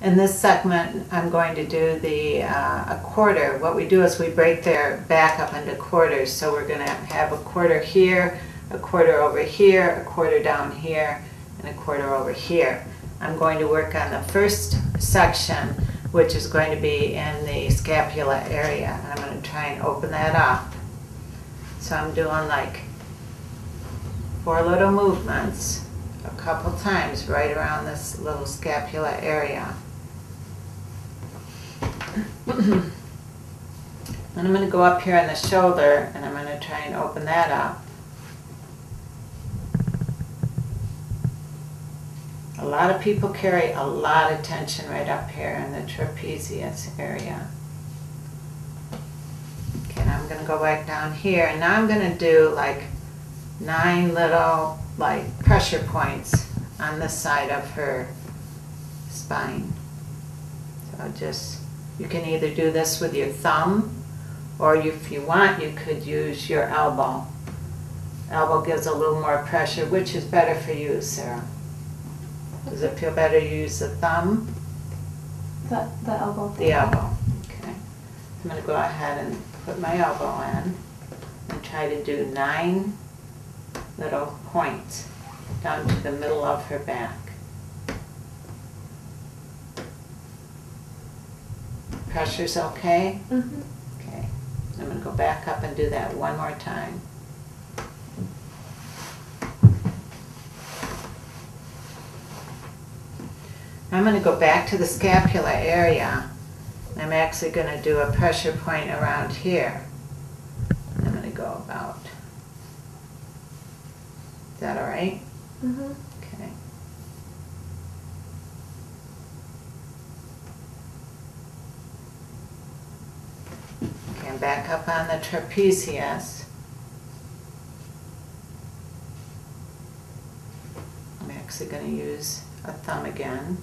In this segment, I'm going to do the, uh, a quarter. What we do is we break their back up into quarters. So we're gonna have a quarter here, a quarter over here, a quarter down here, and a quarter over here. I'm going to work on the first section, which is going to be in the scapula area. I'm gonna try and open that up. So I'm doing like four little movements a couple times right around this little scapula area. Then I'm gonna go up here on the shoulder and I'm gonna try and open that up. A lot of people carry a lot of tension right up here in the trapezius area. Okay, now I'm gonna go back down here and now I'm gonna do like nine little like pressure points on the side of her spine. So just, you can either do this with your thumb or if you want, you could use your elbow. Elbow gives a little more pressure. Which is better for you, Sarah? Does it feel better to use the thumb? The, the elbow. The elbow, okay. I'm gonna go ahead and put my elbow in and try to do nine little points down to the middle of her back. Pressure's okay? Mhm. Okay. I'm gonna go back up and do that one more time. I'm gonna go back to the scapula area. I'm actually gonna do a pressure point around here. I'm gonna go about. Is that all right? Mhm. Okay. Okay, I'm back up on the trapezius. I'm actually gonna use a thumb again.